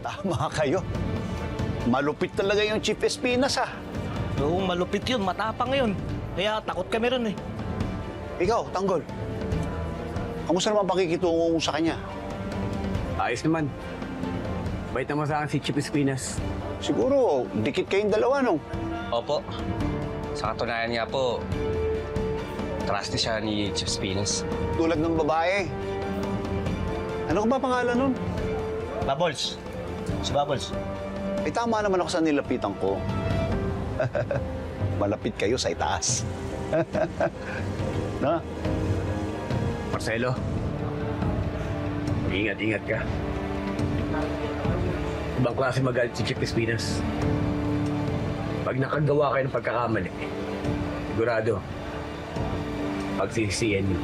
Tama kayo. Malupit talaga yung Chief Espinas, ah. Oo, malupit yun. Matapang yun. Kaya takot kami ron eh. Ikaw, Tanggol. Kamusta naman pakikitungo mo sa kanya? Ayos naman. Bait naman sa akin si Chip Espinas. Siguro, dikit kayong dalawa, no? Opo. Sa katunayan nga po, trusty siya ni Chief Spinos. Tulad ng babae. Ano ka ba pangalan nun? Bubbles. Si Bubbles. Eh, tama naman ako sa nilapitan ko. Malapit kayo sa itaas. na? Marcelo, ingat-ingat ka. Ibang klase magalit si Chip Espinas. Pag nakagawa kayo ng pagkakamali, sigurado, pagsisisiyan niyo.